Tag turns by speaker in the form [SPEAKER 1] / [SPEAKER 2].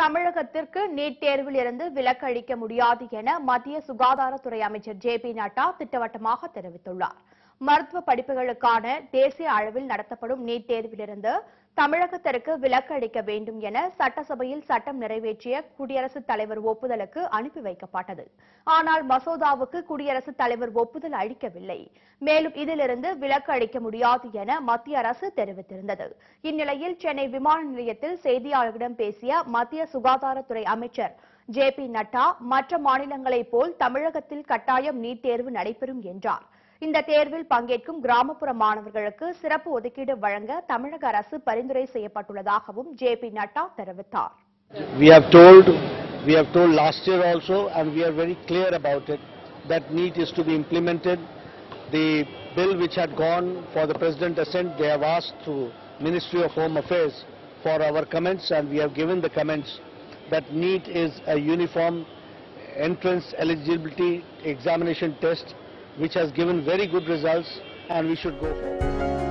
[SPEAKER 1] தமிழகத்திற்கு நீட் தேர்வில் இருந்து விலக்கு அளிக்க முடியாது என மத்திய சுகாதாரத்துறை அமைச்சர் ஜே பி நட்டா திட்டவட்டமாக தெரிவித்துள்ளார் மருத்துவ படிப்புகளுக்கான தேசிய அளவில் நடத்தப்படும் நீட் தேர்விலிருந்து தமிழகத்திற்கு விலக்கு அளிக்க வேண்டும் என சட்டசபையில் சட்டம் நிறைவேற்றிய குடியரசுத் தலைவர் ஒப்புதலுக்கு அனுப்பி வைக்கப்பட்டது ஆனால் மசோதாவுக்கு குடியரசுத் தலைவர் ஒப்புதல் அளிக்கவில்லை மேலும் இதிலிருந்து விலக்கு அளிக்க முடியாது என மத்திய அரசு தெரிவித்திருந்தது இந்நிலையில் சென்னை விமான நிலையத்தில் செய்தியாளர்களிடம் பேசிய மத்திய சுகாதாரத்துறை அமைச்சர் ஜே பி நட்டா மற்ற மாநிலங்களைப் போல் தமிழகத்தில் கட்டாயம் நீட் தேர்வு நடைபெறும் என்றார் இந்த தேர்வில் பங்கேற்கும் கிராமப்புற மாணவர்களுக்கு சிறப்பு ஒதுக்கீடு வழங்க தமிழக அரசு பரிந்துரை செய்யப்பட்டுள்ளதாகவும் ஜே பி நட்டா தெரிவித்தார்
[SPEAKER 2] that NEET is to be implemented. The bill which had gone for the President assent, they have asked to Ministry of Home Affairs for our comments and we have given the comments that NEET is a uniform entrance eligibility examination test which has given very good results and we should go for